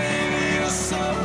baby, you're so